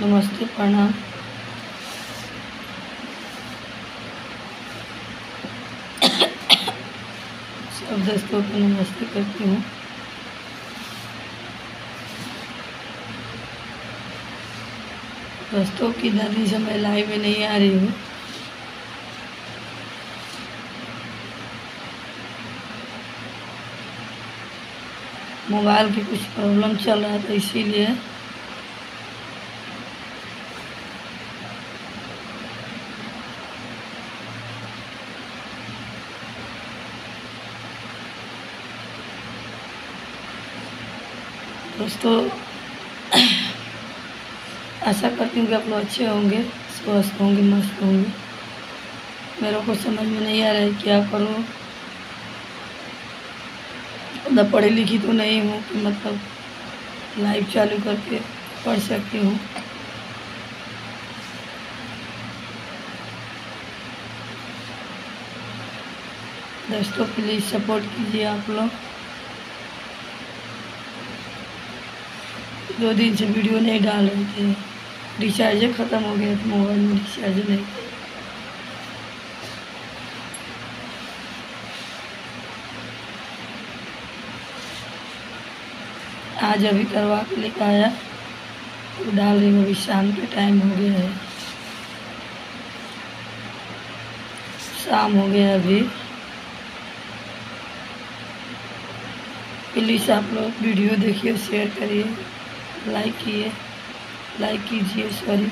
नमस्ते, प्रणाम। सब दोस्तों को नमस्ते करती हूँ। दोस्तों की दादी से मैं लाइव में नहीं आ रही हूँ। मोबाइल की कुछ प्रॉब्लम चल रहा था, इसीलिए दोस्तों आशा करती हूँ कि आप लोग अच्छे होंगे, स्वस्थ होंगे, मस्त होंगे। मेरे को समझ में नहीं आ रहा है क्या करूँ। उतना पढ़ी लिखी तो नहीं हूँ, कि मतलब लाइव चालू करके पढ़ सकती हूँ। दोस्तों प्लीज़ सपोर्ट कीजिए आप लोग। दो दिन से वीडियो नहीं डाल रहे थे। रिचार्ज ख़त्म हो गया था मोबाइल में रिचार्ज नहीं। आज अभी करवा के लेकर आया तो डाल रही हूँ, अभी शाम के टाइम हो गया है। शाम हो गया अभी। प्लीज़ आप लोग वीडियो देखिए शेयर करिए। लाइक किए लाइक कीजिए सॉरी